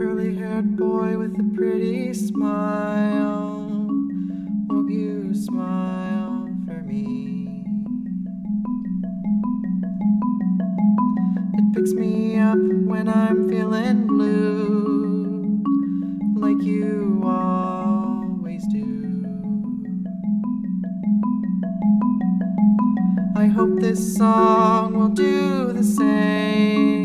curly haired boy with a pretty smile. Won't you smile for me? It picks me up when I'm feeling blue, like you always do. I hope this song will do the same.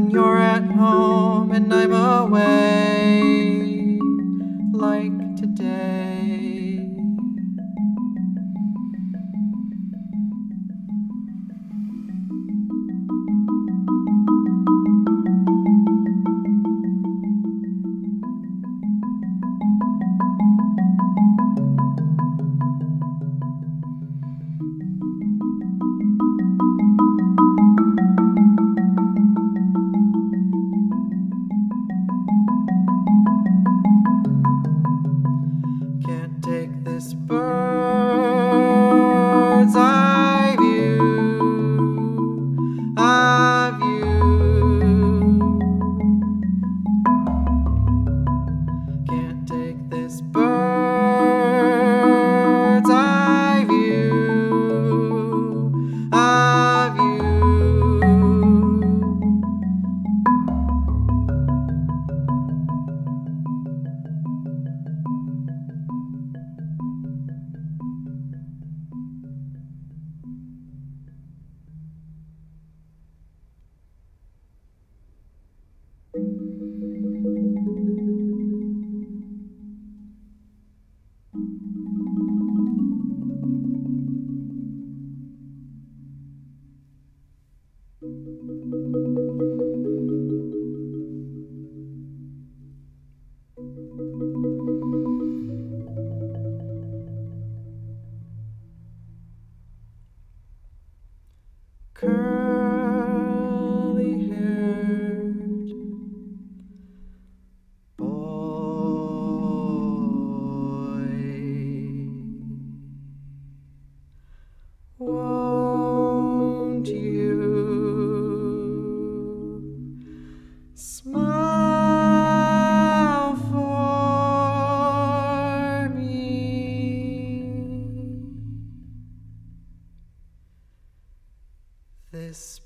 When you're at home and I'm away, like This